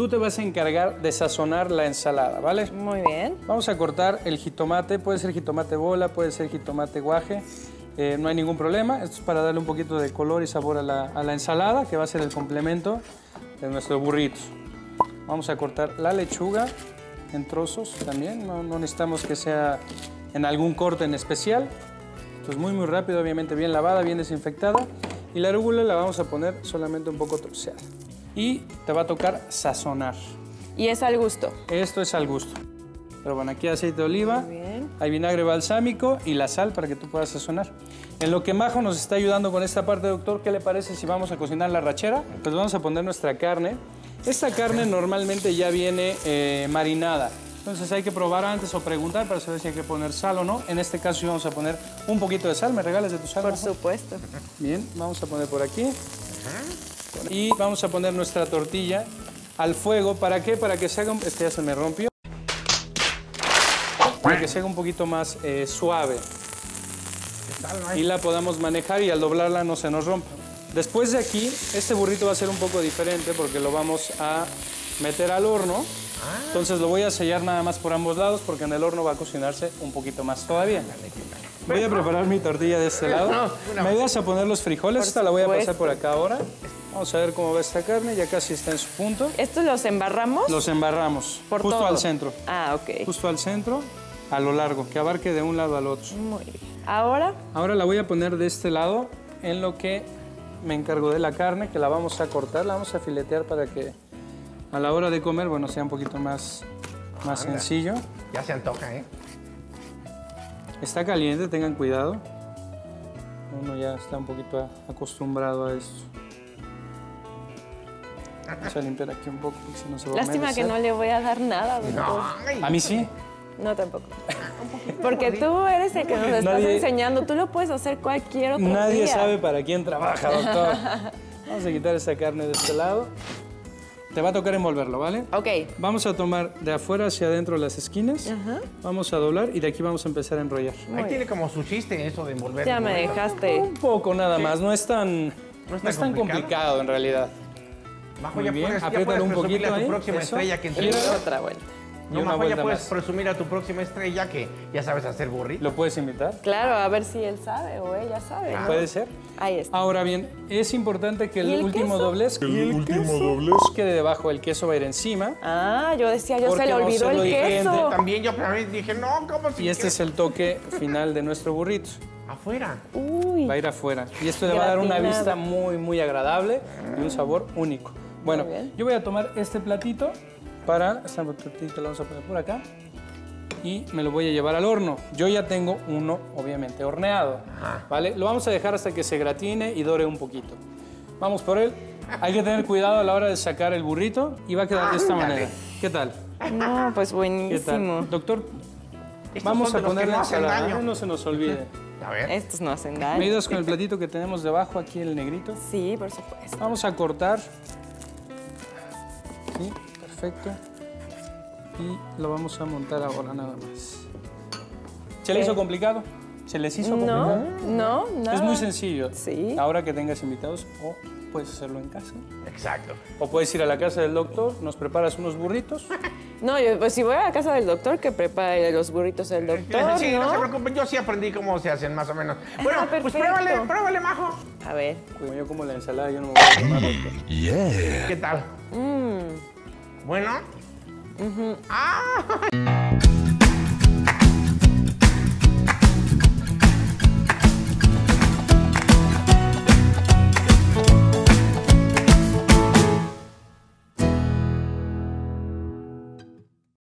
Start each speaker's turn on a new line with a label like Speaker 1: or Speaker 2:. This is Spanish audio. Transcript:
Speaker 1: tú te vas a encargar de sazonar la ensalada, ¿vale?
Speaker 2: Muy bien.
Speaker 1: Vamos a cortar el jitomate, puede ser jitomate bola, puede ser jitomate guaje, eh, no hay ningún problema. Esto es para darle un poquito de color y sabor a la, a la ensalada, que va a ser el complemento de nuestro burrito. Vamos a cortar la lechuga en trozos también, no, no necesitamos que sea en algún corte en especial. Esto es muy muy rápido, obviamente bien lavada, bien desinfectada. Y la arúgula la vamos a poner solamente un poco troceada. Y te va a tocar sazonar.
Speaker 2: Y es al gusto.
Speaker 1: Esto es al gusto. Pero bueno, aquí aceite de oliva,
Speaker 2: Muy bien.
Speaker 1: hay vinagre balsámico y la sal para que tú puedas sazonar. En lo que Majo nos está ayudando con esta parte, doctor, ¿qué le parece si vamos a cocinar la rachera? Pues vamos a poner nuestra carne. Esta carne normalmente ya viene eh, marinada. Entonces hay que probar antes o preguntar para saber si hay que poner sal o no. En este caso sí vamos a poner un poquito de sal. ¿Me regalas de tu sal?
Speaker 2: Por
Speaker 1: Majo?
Speaker 2: supuesto.
Speaker 1: Bien, vamos a poner por aquí. Y vamos a poner nuestra tortilla al fuego. ¿Para qué? Para que se haga un... Este ya se me rompió. Para que se haga un poquito más eh, suave. Y la podamos manejar y al doblarla no se nos rompa. Después de aquí, este burrito va a ser un poco diferente porque lo vamos a meter al horno. Entonces lo voy a sellar nada más por ambos lados porque en el horno va a cocinarse un poquito más todavía. Voy a preparar mi tortilla de este lado. ¿Me ayudas a poner los frijoles? Esta la voy a pasar por acá ahora. Vamos a ver cómo va esta carne. Ya casi está en su punto.
Speaker 2: ¿Estos los embarramos?
Speaker 1: Los embarramos.
Speaker 2: Por
Speaker 1: justo
Speaker 2: todo.
Speaker 1: al centro.
Speaker 2: Ah, ok.
Speaker 1: Justo al centro, a lo largo, que abarque de un lado al otro.
Speaker 2: Muy bien. Ahora,
Speaker 1: Ahora la voy a poner de este lado en lo que me encargo de la carne, que la vamos a cortar, la vamos a filetear para que a la hora de comer, bueno, sea un poquito más, más
Speaker 3: Anda.
Speaker 1: sencillo.
Speaker 3: Ya se antoja, ¿eh?
Speaker 1: Está caliente, tengan cuidado. Uno ya está un poquito acostumbrado a esto. Vamos a limpiar aquí un poco porque si no se va a
Speaker 2: lástima que no le voy a dar nada, doctor.
Speaker 3: No,
Speaker 1: A mí sí.
Speaker 2: No, tampoco. Porque tú eres el que nos estás
Speaker 1: Nadie-
Speaker 2: enseñando. Tú lo puedes hacer cualquier otro
Speaker 1: Nadie
Speaker 2: día.
Speaker 1: sabe para quién trabaja, doctor. Vamos a quitar esa carne de este lado. Te va a tocar envolverlo, ¿vale?
Speaker 2: Ok.
Speaker 1: Vamos a tomar de afuera hacia adentro las esquinas. Vamos a doblar y de aquí vamos a empezar a enrollar.
Speaker 3: ahí tiene como su chiste eso de envolver.
Speaker 2: Ya me dejaste.
Speaker 1: Un poco nada más, no es tan, no
Speaker 3: es
Speaker 1: es
Speaker 3: tan
Speaker 1: tan
Speaker 3: complicado.
Speaker 1: complicado en realidad.
Speaker 3: Majo,
Speaker 1: Muy bien,
Speaker 3: puedes, ya puedes
Speaker 1: un
Speaker 3: presumirle
Speaker 1: poquito
Speaker 3: a tu
Speaker 1: ahí,
Speaker 3: próxima
Speaker 1: eso.
Speaker 3: estrella que
Speaker 1: Y
Speaker 3: entrega.
Speaker 2: Otra vuelta.
Speaker 1: Y
Speaker 3: No,
Speaker 1: una
Speaker 3: Majo, ya
Speaker 1: vuelta
Speaker 3: puedes
Speaker 1: más.
Speaker 3: presumir a tu próxima estrella que ya sabes hacer burrito.
Speaker 1: ¿Lo puedes invitar?
Speaker 2: Claro, a ver si él sabe o ella sabe. ¿no?
Speaker 1: Puede ser.
Speaker 2: Ahí está.
Speaker 1: Ahora bien, es importante que
Speaker 2: ¿Y
Speaker 1: el,
Speaker 2: el
Speaker 1: último
Speaker 2: queso?
Speaker 1: doblez, el último doblez quede debajo, el queso va a ir encima.
Speaker 2: Ah, yo decía, yo se le
Speaker 1: no
Speaker 2: olvidó
Speaker 1: se lo
Speaker 2: el queso.
Speaker 3: También yo dije, no, ¿cómo si
Speaker 1: Y este es el toque final de nuestro burrito.
Speaker 3: Afuera.
Speaker 2: Uy.
Speaker 1: Va a ir afuera. Y esto le va a dar una vista muy, muy agradable y un sabor único. Bueno, yo voy a tomar este platito para... Este platito lo vamos a poner por acá. Y me lo voy a llevar al horno. Yo ya tengo uno, obviamente, horneado. ¿Vale? Lo vamos a dejar hasta que se gratine y dore un poquito. Vamos por él. Hay que tener cuidado a la hora de sacar el burrito y va a quedar de esta manera. ¿Qué tal?
Speaker 2: No, pues
Speaker 1: ¿Qué
Speaker 2: buenísimo.
Speaker 1: tal? Doctor,
Speaker 3: Estos
Speaker 1: vamos a ponerle
Speaker 3: no
Speaker 1: ensalada.
Speaker 3: daño.
Speaker 1: No se nos olvide.
Speaker 3: A ver.
Speaker 2: Estos no hacen
Speaker 1: ¿Me
Speaker 2: daño.
Speaker 1: ayudas con el platito que tenemos debajo aquí, el negrito?
Speaker 2: Sí, por supuesto.
Speaker 1: Vamos a cortar. Sí, perfecto. Y lo vamos a montar ahora nada más. ¿Se le hizo complicado? ¿Se les hizo
Speaker 2: No,
Speaker 1: complicado?
Speaker 2: no, nada.
Speaker 1: Es muy sencillo.
Speaker 2: Sí.
Speaker 1: Ahora que tengas invitados, o puedes hacerlo en casa,
Speaker 3: Exacto.
Speaker 1: o puedes ir a la casa del doctor, nos preparas unos burritos.
Speaker 2: No, yo, pues si voy a la casa del doctor, que prepare los burritos del doctor,
Speaker 3: sí, no?
Speaker 2: ¿no?
Speaker 3: se preocupen, yo sí aprendí cómo se hacen más o menos. Bueno, pues pruébale, pruébale, Majo.
Speaker 2: A ver.
Speaker 1: Como yo como la ensalada, yo no me voy a tomar, doctor.
Speaker 3: ¿Qué tal?
Speaker 2: Mmm.
Speaker 3: Bueno. Ah,